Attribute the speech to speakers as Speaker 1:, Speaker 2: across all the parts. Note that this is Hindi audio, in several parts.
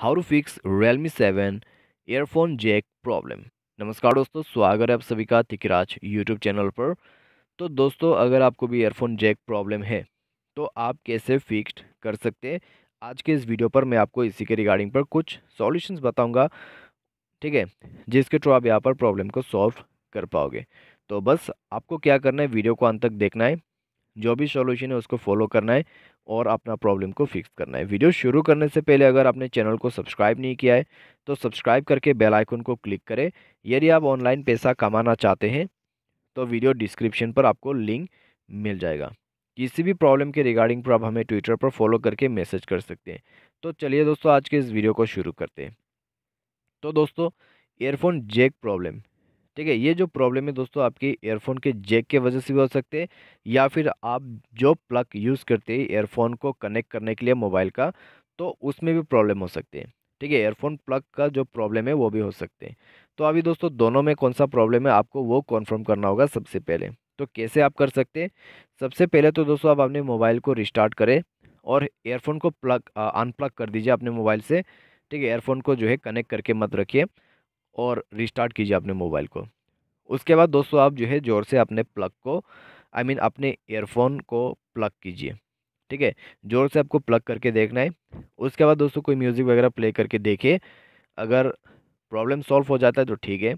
Speaker 1: How to fix Realme seven earphone jack problem. नमस्कार दोस्तों, स्वागत है आप सभी का तिकराज यूट्यूब चैनल पर। तो दोस्तों, अगर आपको भी एयरफोन जैक प्रॉब्लम है तो आप कैसे फिक्स कर सकते हैं? आज के इस वीडियो पर मैं आपको इसी के रिगार्डिंग पर कुछ सॉल्यूशंस बताऊँगा, ठीक है? जिसके थ्रू आप यहाँ पर प्रॉब्लम को सॉल्व कर पाओगे। तो बस आपको क्या करना है, वीडियो को अंत तक देखना है। जो भी सॉल्यूशन है उसको फॉलो करना है। और अपना प्रॉब्लम को फिक्स करना है। वीडियो शुरू करने से पहले अगर आपने चैनल को सब्सक्राइब नहीं किया है तो सब्सक्राइब करके बेल आइकन को क्लिक करें। यदि आप ऑनलाइन पैसा कमाना चाहते हैं तो वीडियो डिस्क्रिप्शन पर आपको लिंक मिल जाएगा। किसी भी प्रॉब्लम के रिगार्डिंग पर आप हमें ट्विटर पर फॉलो करके मैसेज कर सकते हैं। तो चलिए दोस्तों, आज के इस वीडियो को शुरू करते हैं। तो दोस्तों एयरफोन जैक प्रॉब्लम। ठीक है, ये जो प्रॉब्लम है दोस्तों आपकी एयरफोन के जैक के वजह से भी हो सकते हैं, या फिर आप जो प्लग यूज़ करते हैं एयरफोन को कनेक्ट करने के लिए मोबाइल का तो उसमें भी प्रॉब्लम हो सकते हैं। ठीक है एयरफोन प्लग का जो प्रॉब्लम है वो भी हो सकते हैं। तो अभी दोस्तों दोनों में कौन सा प्रॉब्लम है आपको वो कन्फर्म करना होगा सबसे पहले। तो कैसे आप कर सकते हैं? सबसे पहले तो दोस्तों आप अपने मोबाइल को रिस्टार्ट करें और एयरफोन को प्लग अनप्लग कर दीजिए अपने मोबाइल से। ठीक है एयरफोन को जो है कनेक्ट करके मत रखिए। और रिस्टार्ट कीजिए अपने मोबाइल को। उसके बाद दोस्तों आप जो है ज़ोर से अपने प्लग को आई I मीन mean, अपने ईयरफोन को प्लग कीजिए ठीक है? ज़ोर से आपको प्लग करके देखना है। उसके बाद दोस्तों कोई म्यूज़िक वगैरह प्ले करके देखिए अगर प्रॉब्लम सॉल्व हो जाता है तो ठीक है।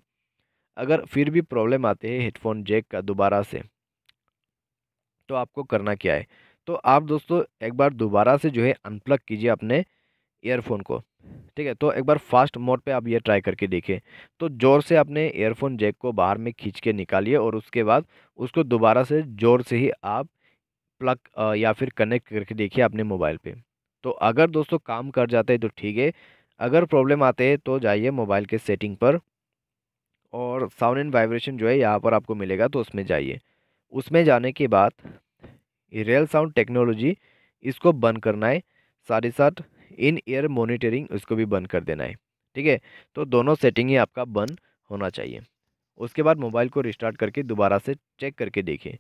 Speaker 1: अगर फिर भी प्रॉब्लम आते हैं हेडफोन जैक का दोबारा से तो आपको करना क्या है? तो आप दोस्तों एक बार दोबारा से जो है अनप्लग कीजिए अपने ईयरफोन को। ठीक है तो एक बार फास्ट मोड पे आप ये ट्राई करके देखें तो ज़ोर से आपने ईयरफोन जैक को बाहर में खींच के निकालिए और उसके बाद उसको दोबारा से ज़ोर से ही आप प्लग या फिर कनेक्ट करके देखिए अपने मोबाइल पे। तो अगर दोस्तों काम कर जाता है तो ठीक है, अगर प्रॉब्लम आते हैं तो जाइए मोबाइल के सेटिंग पर और साउंड एंड वाइब्रेशन जो है यहाँ पर आपको मिलेगा तो उसमें जाइए। उसमें जाने के बाद रियल साउंड टेक्नोलॉजी इसको बंद करना है साथ ही साथ इन ईयर मोनिटरिंग उसको भी बंद कर देना है, ठीक है? तो दोनों सेटिंग ही आपका बंद होना चाहिए। उसके बाद मोबाइल को रिस्टार्ट करके दोबारा से चेक करके देखिए।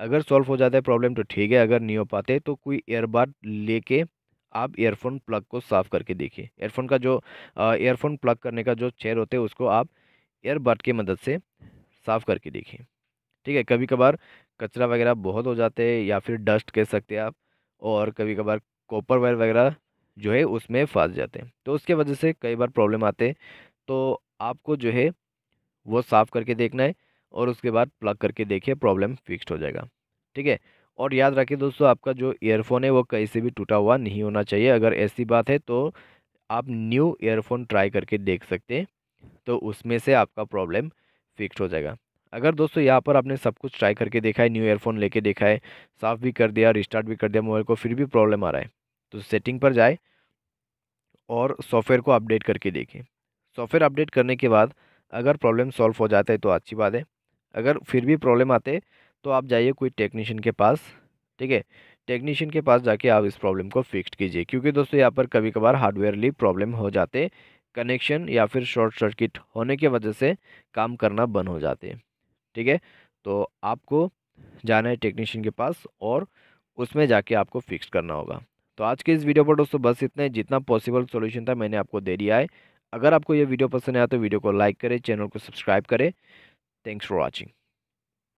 Speaker 1: अगर सॉल्व हो जाता है प्रॉब्लम तो ठीक है, अगर नहीं हो पाते तो कोई ईयरबड लेके आप ईयरफोन प्लग को साफ़ करके देखिए। ईयरफोन का जो ईयरफोन प्लग करने का जो चेयर होते हैं उसको आप ईयरबड की मदद से साफ़ करके देखिए। ठीक है? कभी कभार कचरा वगैरह बहुत हो जाते हैं या फिर डस्ट कह सकते हैं आप और कभी कभार कॉपर वायर वगैरह जो है उसमें फंस जाते हैं। तो उसके वजह से कई बार प्रॉब्लम आते हैं। तो आपको जो है वो साफ़ करके देखना है और उसके बाद प्लग करके देखिए, प्रॉब्लम फिक्स्ड हो जाएगा। ठीक है? और याद रखिए दोस्तों, आपका जो ईयरफोन है वो कहीं से भी टूटा हुआ नहीं होना चाहिए। अगर ऐसी बात है तो आप न्यू ईयरफोन ट्राई करके देख सकते हैं। तो उसमें से आपका प्रॉब्लम फिक्स हो जाएगा। अगर दोस्तों यहाँ पर आपने सब कुछ ट्राई करके देखा है, न्यू ईयरफोन लेके देखा है, साफ़ भी कर दिया, रिस्टार्ट भी कर दिया, मोबाइल को फिर भी प्रॉब्लम आ रहा है। तो सेटिंग पर जाए और सॉफ्टवेयर को अपडेट करके देखें। सॉफ्टवेयर अपडेट करने के बाद अगर प्रॉब्लम सॉल्व हो जाता है तो अच्छी बात है। अगर फिर भी प्रॉब्लम आते तो आप जाइए कोई टेक्नीशियन के पास, ठीक है? टेक्नीशियन के पास जाके आप इस प्रॉब्लम को फिक्स कीजिए, क्योंकि दोस्तों यहाँ पर कभी कभार हार्डवेयरली प्रॉब्लम हो जाते कनेक्शन या फिर शॉर्ट सर्किट होने की वजह से काम करना बंद हो जाते ठीक है? तो आपको जाना है टेक्नीशियन के पास और उसमें जाके आपको फिक्स करना होगा। तो आज के इस वीडियो पर दोस्तों बस इतना ही। जितना पॉसिबल सोल्यूशन था मैंने आपको दे दिया है। अगर आपको यह वीडियो पसंद आया तो वीडियो को लाइक करें, चैनल को सब्सक्राइब करें। Thanks for watching